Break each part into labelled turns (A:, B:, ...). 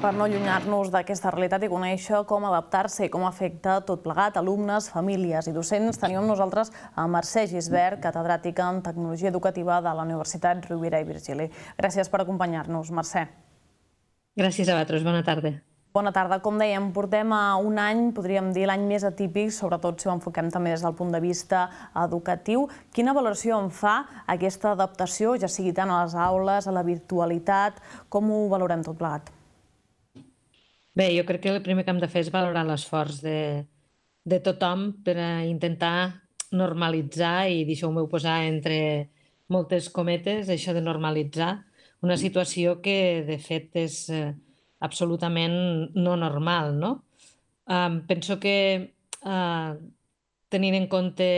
A: per no allunyar-nos d'aquesta realitat i conèixer com adaptar-se i com afecta tot plegat alumnes, famílies i docents, tenim amb nosaltres a Mercè Gisbert, catedràtica en Tecnologia Educativa de la Universitat Rovira i Virgili. Gràcies per acompanyar-nos, Mercè.
B: Gràcies a vosaltres, bona tarda.
A: Bona tarda. Com dèiem, portem a un any, podríem dir l'any més atípic, sobretot si ho enfoquem també des del punt de vista educatiu. Quina valoració en fa aquesta adaptació, ja sigui tant a les aules, a la virtualitat, com ho valorem tot plegat?
B: Bé, jo crec que el primer que hem de fer és valorar l'esforç de, de tothom per a intentar normalitzar, i deixeu-me posar entre moltes cometes, això de normalitzar una situació que, de fet, és eh, absolutament no normal, no? Um, penso que, uh, tenint en compte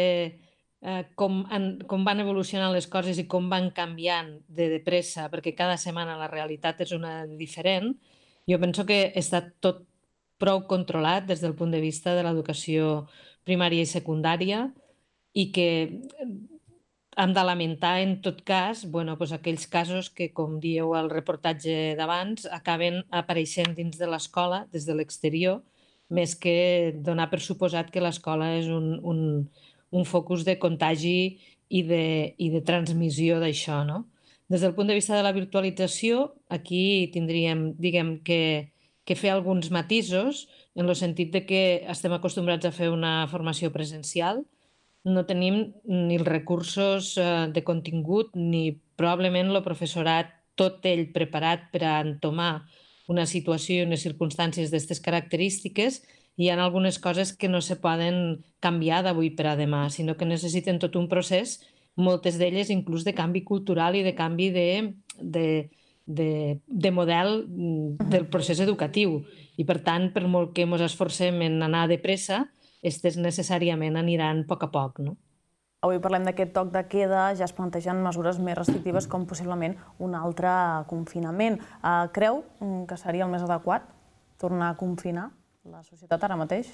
B: uh, com, han, com van evolucionant les coses i com van canviant de, de pressa, perquè cada setmana la realitat és una diferent, jo penso que està tot prou controlat des del punt de vista de l'educació primària i secundària i que hem de lamentar en tot cas bueno, doncs aquells casos que, com dieu al reportatge d'abans, acaben apareixent dins de l'escola, des de l'exterior, més que donar per suposat que l'escola és un, un, un focus de contagi i de, i de transmissió d'això. No? Des del punt de vista de la virtualització, aquí tindríem, diguem, que, que fer alguns matisos, en el sentit de que estem acostumbrats a fer una formació presencial, no tenim ni els recursos eh, de contingut ni probablement el professorat tot ell preparat per a entomar una situació i unes circumstàncies d'aquestes característiques. Hi ha algunes coses que no se poden canviar d'avui per a demà, sinó que necessiten tot un procés moltes d'elles inclús de canvi cultural i de canvi de, de, de, de model mm, del procés educatiu. I, per tant, per molt que ens esforcem en anar de pressa, aquestes necessàriament aniran a poc a poc. No?
A: Avui parlem d'aquest toc de queda, ja es plantegen mesures més restrictives com possiblement un altre confinament. Uh, creu mm, que seria el més adequat tornar a confinar la societat ara mateix?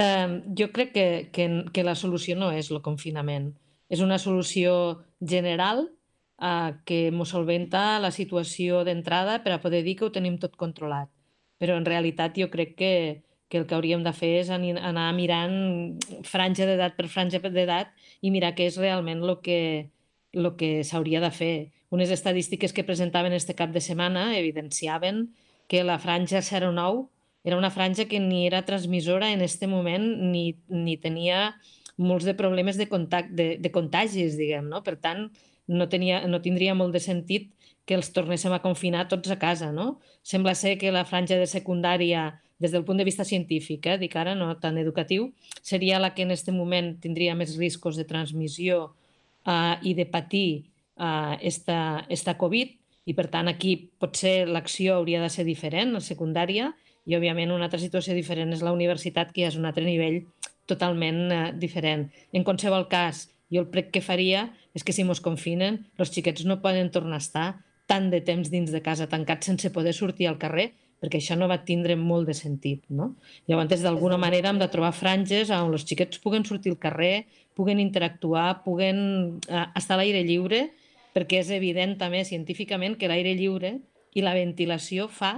B: Uh, jo crec que, que, que la solució no és el confinament és una solució general eh, que ens solventa la situació d'entrada per a poder dir que ho tenim tot controlat. Però en realitat jo crec que, que el que hauríem de fer és anar mirant franja d'edat per franja d'edat i mirar què és realment el que, el que s'hauria de fer. Unes estadístiques que presentaven este cap de setmana evidenciaven que la franja 09 era una franja que ni era transmissora en este moment ni, ni tenia molts de problemes de, contact, de, de contagis, diguem, no? Per tant, no, tenia, no tindria molt de sentit que els tornéssim a confinar tots a casa, no? Sembla ser que la franja de secundària, des del punt de vista científic, eh, dic ara, no tan educatiu, seria la que en aquest moment tindria més riscos de transmissió eh, i de patir eh, esta, esta Covid, i per tant aquí potser l'acció hauria de ser diferent, la secundària, i òbviament una altra situació diferent és la universitat, que ja és un altre nivell totalment eh, diferent. En qualsevol cas, jo el prec que faria és que si mos confinen, els xiquets no poden tornar a estar tant de temps dins de casa tancats sense poder sortir al carrer, perquè això no va tindre molt de sentit. No? Llavors, d'alguna manera, hem de trobar franges on els xiquets puguen sortir al carrer, puguen interactuar, puguen eh, estar a l'aire lliure, perquè és evident també científicament que l'aire lliure i la ventilació fa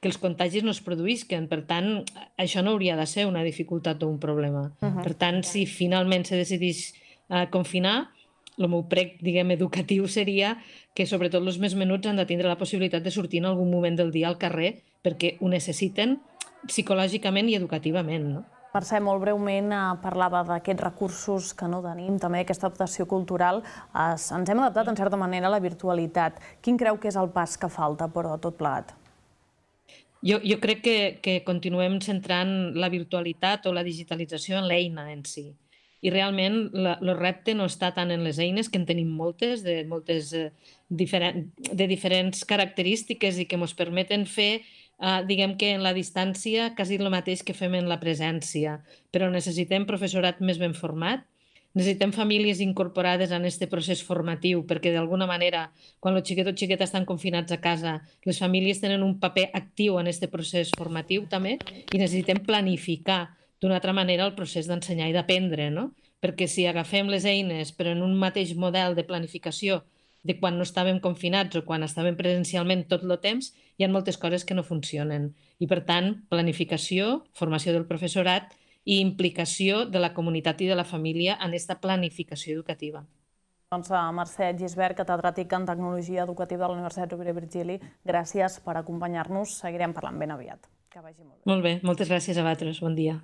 B: que els contagis no es produïsquen. Per tant, això no hauria de ser una dificultat o un problema. Uh -huh. Per tant, si finalment se decidís uh, confinar, el meu prec, diguem, educatiu seria que sobretot els més menuts han de tindre la possibilitat de sortir en algun moment del dia al carrer perquè ho necessiten psicològicament i educativament, no?
A: Mercè, molt breument eh, parlava d'aquests recursos que no tenim, també aquesta adaptació cultural. ens hem adaptat, en certa manera, a la virtualitat. Quin creu que és el pas que falta, però, tot plegat?
B: Jo, jo crec que, que continuem centrant la virtualitat o la digitalització en l'eina en si. I realment el repte no està tant en les eines, que en tenim moltes, de, moltes eh, diferent, de diferents característiques i que ens permeten fer eh, diguem que en la distància quasi el mateix que fem en la presència, però necessitem professorat més ben format, necessitem famílies incorporades en aquest procés formatiu, perquè d'alguna manera, quan els xiquets o xiquetes estan confinats a casa, les famílies tenen un paper actiu en aquest procés formatiu també, i necessitem planificar d'una altra manera el procés d'ensenyar i d'aprendre, no? Perquè si agafem les eines però en un mateix model de planificació de quan no estàvem confinats o quan estàvem presencialment tot el temps, hi ha moltes coses que no funcionen. I, per tant, planificació, formació del professorat i implicació de la comunitat i de la família en aquesta planificació educativa.
A: Doncs a Mercè Gisbert, catedràtic en Tecnologia Educativa de la Universitat Rovira Virgili, gràcies per acompanyar-nos. Seguirem parlant ben aviat. Que vagi molt bé.
B: Molt bé, moltes gràcies a vosaltres. Bon dia.